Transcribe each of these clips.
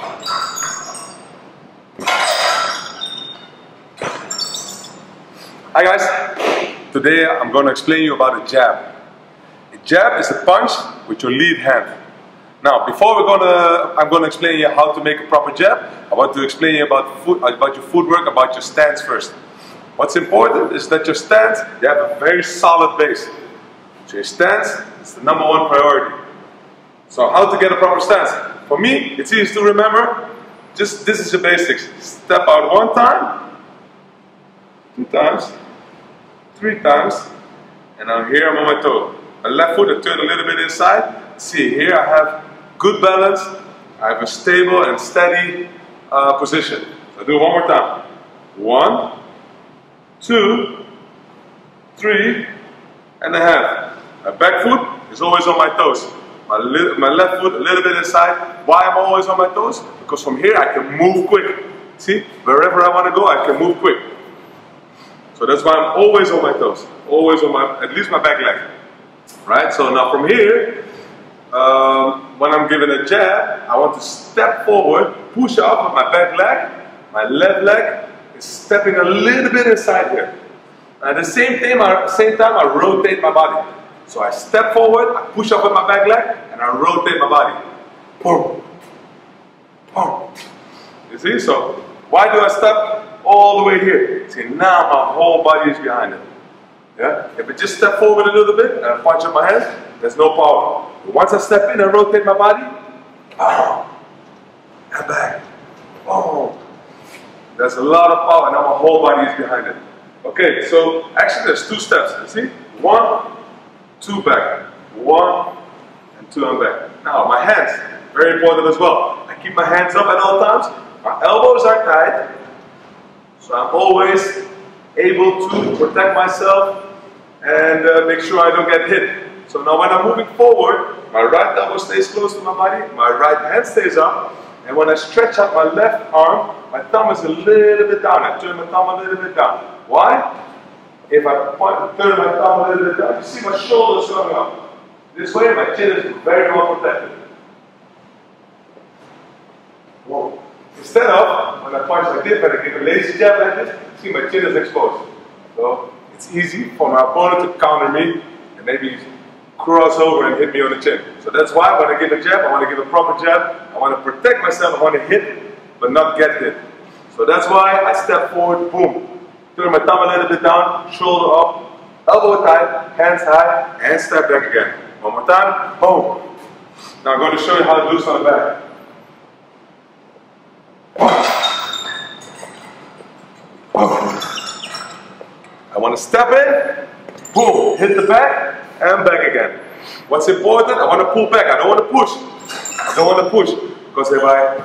Hi guys, today I'm going to explain you about a jab. A jab is a punch with your lead hand. Now, before we're gonna, I'm going to explain you how to make a proper jab. I want to explain you about foot, about your footwork, about your stance first. What's important is that your stance, you have a very solid base. So your stance is the number one priority. So how to get a proper stance? For me, it's easy to remember. Just this is the basics. Step out one time, two times, three times, and now here I'm on my toe. My left foot, I turn a little bit inside. See, here I have good balance. I have a stable and steady uh, position. So do it one more time. One, two, three, and a half. My back foot is always on my toes. My, my left foot a little bit inside. Why I'm always on my toes? Because from here I can move quick. See, wherever I want to go, I can move quick. So that's why I'm always on my toes. Always on my, at least my back leg. Right? So now from here, um, when I'm giving a jab, I want to step forward, push up with my back leg. My left leg is stepping a little bit inside here. At the same time, I, same time, I rotate my body. So I step forward, I push up with my back leg, and I rotate my body. Boom. Boom. You see? So why do I step all the way here? See, now my whole body is behind it. Yeah? If I just step forward a little bit and I punch up my hand, there's no power. But once I step in and rotate my body, boom, and back, boom. There's a lot of power, now my whole body is behind it. Okay, so actually there's two steps, you see? One, two back, one, and two and back. Now my hands, very important as well. I keep my hands up at all times. My elbows are tight, so I'm always able to protect myself and uh, make sure I don't get hit. So now when I'm moving forward, my right elbow stays close to my body, my right hand stays up, and when I stretch out my left arm, my thumb is a little bit down. I turn my thumb a little bit down. Why? If I point, turn my thumb a little bit down, you see my shoulders coming up. This way, my chin is very well protected. Whoa. Instead of, when I punch like this, when I give a lazy jab like this, see my chin is exposed. So it's easy for my opponent to counter me and maybe cross over and hit me on the chin. So that's why when I give a jab, I want to give a proper jab. I want to protect myself. I want to hit, but not get hit. So that's why I step forward, boom. Turn my thumb a little bit down, shoulder up, elbow tight, hands high, and step back again. One more time, boom. Now I'm going to show you how to loose on the back. I want to step in, boom, hit the back, and back again. What's important? I want to pull back. I don't want to push. I don't want to push. Because if I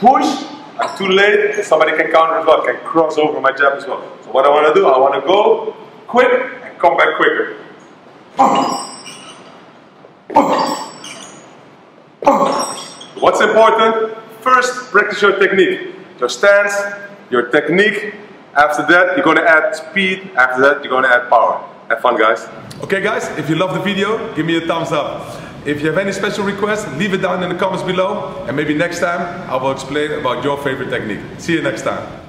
push, I'm too late, somebody can counter as well, can cross over my jab as well. So what I want to do, I want to go quick and come back quicker. What's important? First, practice your technique. Your stance, your technique. After that, you're going to add speed. After that, you're going to add power. Have fun, guys. Okay, guys, if you love the video, give me a thumbs up. If you have any special requests, leave it down in the comments below. And maybe next time, I will explain about your favorite technique. See you next time.